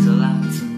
means a lot to me.